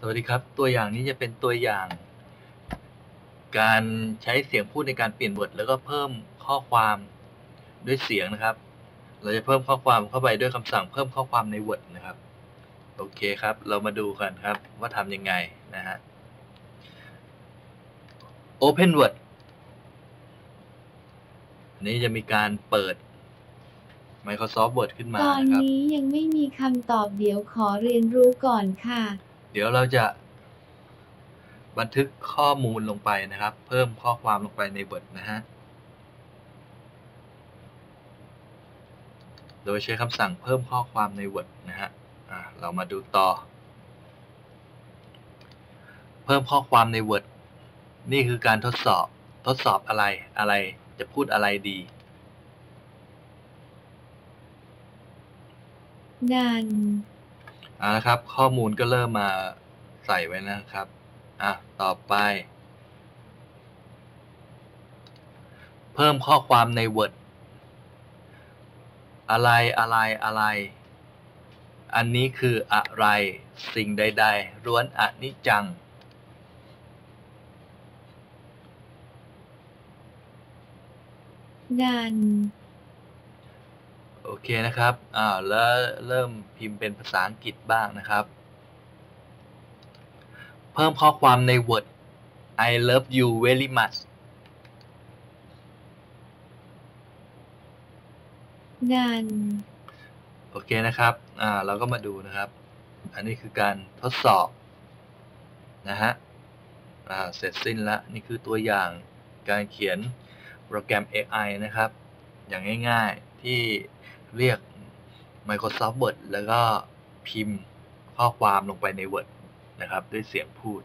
สวัสดีครับ ตัวอย่างนี้จะเป็นตัวอย่าง การใช้เสียงพูดในการเปลี่ยนบทแล้วก็เพิ่มข้อความด้วยเสียงนะครับ เราจะเพิ่มข้อความเข้าไปด้วยคำสั่งเพิ่มข้อความใน Word นะครับ โอเคครับ เรามาดูกันครับว่าทำยังไงนะฮะ Open Word อันนี้จะมีการเปิด Microsoft Word ขึ้นมาตอนนะครับ นี้ยังไม่มีคำตอบเดี๋ยวขอเรียนรู้ก่อนค่ะ เดี๋ยวเราจะบันทึกข้อมูลลงไปนะครับ เพิ่มข้อความลงไปใน Word นะฮะ โดยใช้คำสั่งเพิ่มข้อความใน Word นะฮะเรามาดูต่อ เพิ่มข้อความใน Word นี่คือการทดสอบ ทดสอบอะไร อะไร จะพูดอะไรดี ดัน อ่านะครับ ข้อมูลก็เริ่มมาใส่ไว้นะครับ อะ ต่อไป เพิ่มข้อความใน Word อะไรอะไรอะไร อันนี้คืออะไร สิ่งใดๆล้วนอนิจจัง ดัน โอเคนะครับ อ่า แล้วเริ่มพิมพ์เป็นภาษาอังกฤษบ้างนะครับ เพิ่มข้อความใน Word I love you very much ดัน โอเคนะครับ อ่า เราก็มาดูนะครับ อันนี้คือการทดสอบ นะฮะ อ่า เสร็จสิ้นแล้วนี่คือตัวอย่างการเขียนโปรแกรม AI นะครับ อย่างง่าย ๆที่ เรียก Microsoft Word แล้วก็พิมพ์ข้อความลงไปใน Word นะครับ ด้วยเสียงพูด